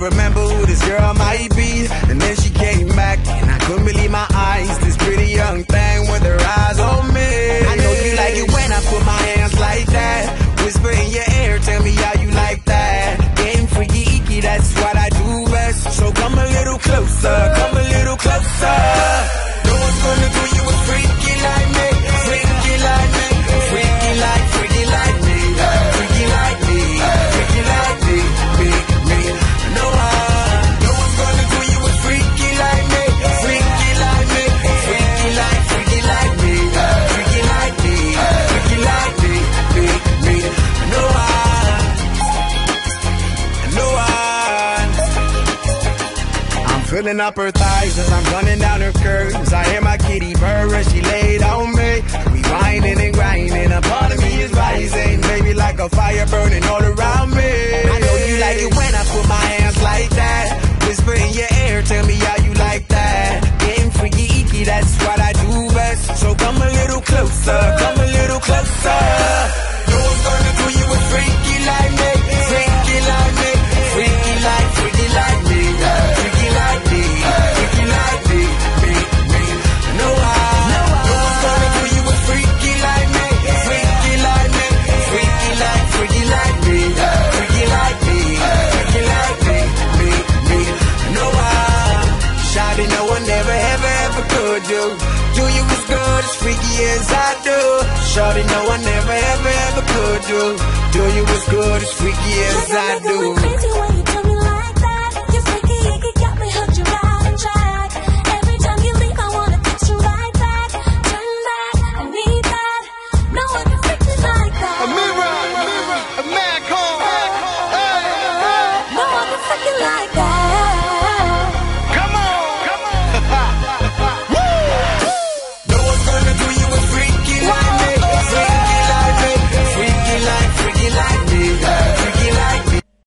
remember who this girl might be. Feeling up her thighs as I'm running down her curves. I hear my kitty purr as she laid on me. We grinding and grinding, a part of me is rising, baby, like a fire burning all around me. I know you like it when I put my hands like that. Whisper in your ear, tell me how you like that. Getting freaky, that's what I do best. So come a little closer, come could do. Do you as good, as freaky as I do. Shorty, no, I never, ever, ever could do. Do you as good, as freaky as I do. crazy when you me like that. You're freaky, got me hooked, you're track Every time you leave, I wanna you right back. Turn back, No like that. No like that.